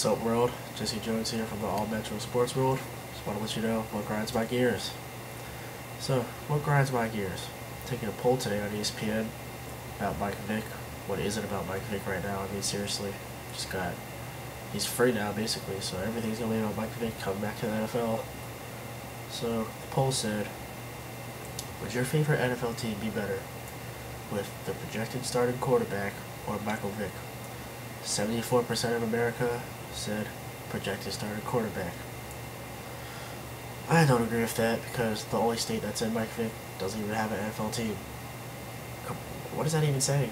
Soap World, Jesse Jones here from the All Metro Sports World. Just want to let you know what grinds my gears. So, what grinds my gears? Taking a poll today on ESPN about Mike Vick. What is it about Mike Vick right now? I mean, seriously, just got he's free now basically, so everything's gonna be about Mike Vick coming back to the NFL. So the poll said, would your favorite NFL team be better with the projected starting quarterback or Michael Vick? 74% of America said projected starter quarterback. I don't agree with that because the only state that's in Mike Vick doesn't even have an NFL team. What is that even saying?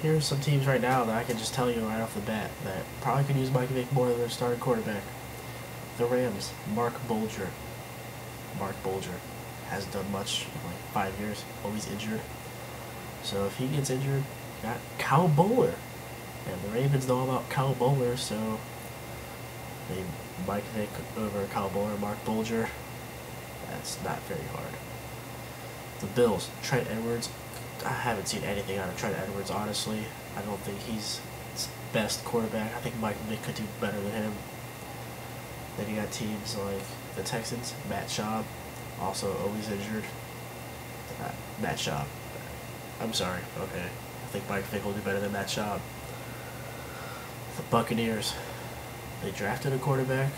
Here's some teams right now that I can just tell you right off the bat that probably could use Mike Vick more than their starting quarterback. The Rams, Marc Bulger. Marc Bulger hasn't done much in like five years, always injured. So if he gets injured, got Kyle Boller. And the Ravens know about Kyle Boller, so maybe Mike Vick over Kyle Boller, Marc Bulger. That's not very hard. The Bills, Trent Edwards. I haven't seen anything out of Trent Edwards, honestly. I don't think he's best quarterback. I think Mike Vick could do better than him. Then you got teams like the Texans, Matt Schaub, also always injured. Uh, Matt Schaub. I'm sorry, okay. I think Mike Vick will do better than Matt Schaub. The Buccaneers. They drafted a quarterback,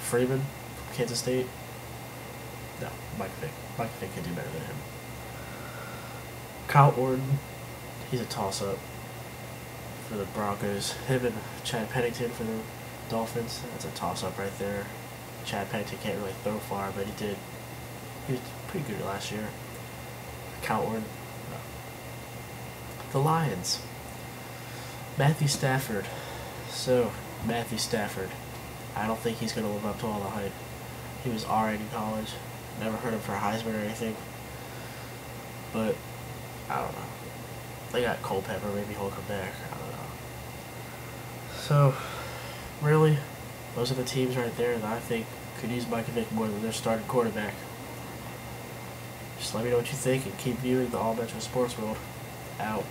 Freeman, from Kansas State. No, Mike Vick. Mike Vick can do better than him. Kyle Orton, he's a toss-up for the Broncos. Him and Chad Pennington for the Dolphins. That's a toss-up right there. Chad Pennington can't really throw far, but he did. He was pretty good last year. Kyle Orton. The Lions. Matthew Stafford. So, Matthew Stafford. I don't think he's going to live up to all the hype. He was alright in college. Never heard him for Heisman or anything. But, I don't know. They got Culpepper. Maybe he'll come back. I don't know. So, really, those are the teams right there that I think could use Mike Vick more than their starting quarterback. Just let me know what you think and keep viewing the All Metro Sports World. Out.